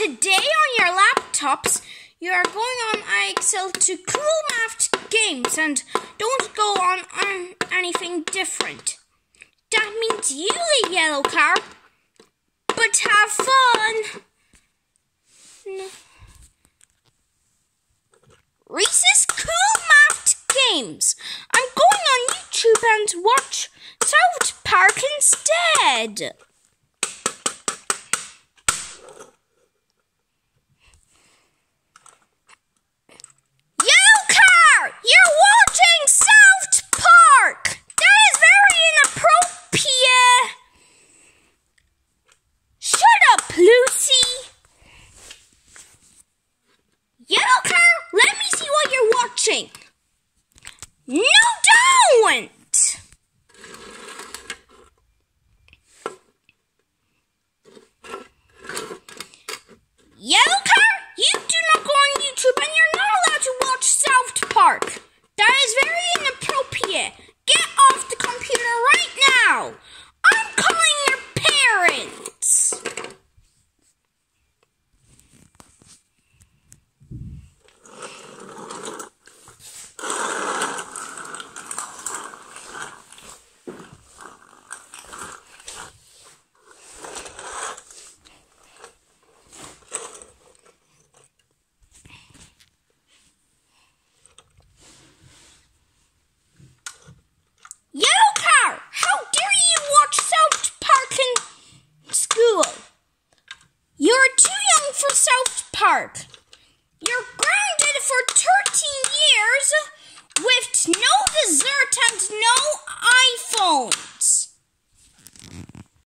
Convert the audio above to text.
Today on your laptops, you are going on IXL to cool math games and don't go on, on anything different. That means you leave yellow car, but have fun. No. Reese's Cool Math Games. I'm going on YouTube and watch South Park instead. Yellow car! You're watching South Park! That is very inappropriate! Shut up, Lucy! Yellow car, let me see what you're watching! No, don't! Yellow car, you do not go on YouTube and you're not allowed to watch South Park. That is very inappropriate. Get off the computer right now. I'm calling your parents. Yellow car, how dare you watch South Park in school? You're too young for South Park. You're grounded for 13 years